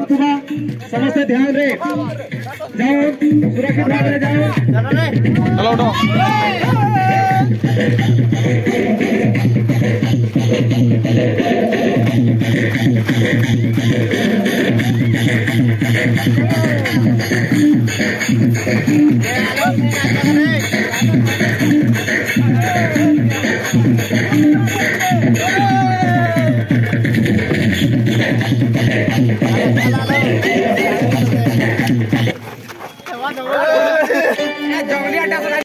अथवा समस्त ध्यान रे जाओ सुरक्षित भाग रे जाओ। चलो उठो। हाँ जंगली हाँ डे बोला